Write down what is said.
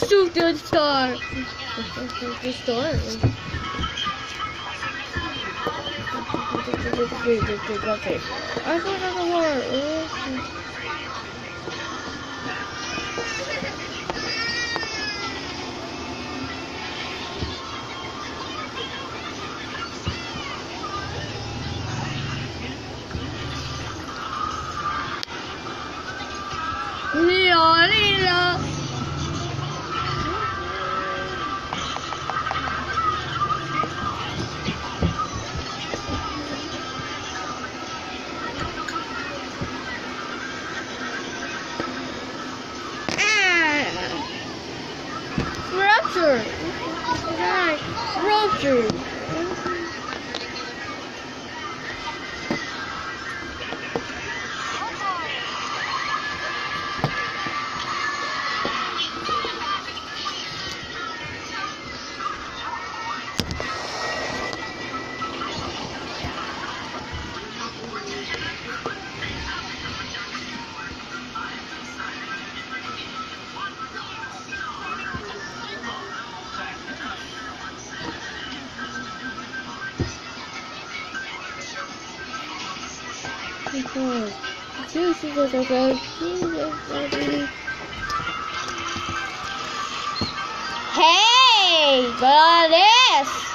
To the store. The store. Okay. I the word. Lila, lila. Rupture. Right. Hey, got it.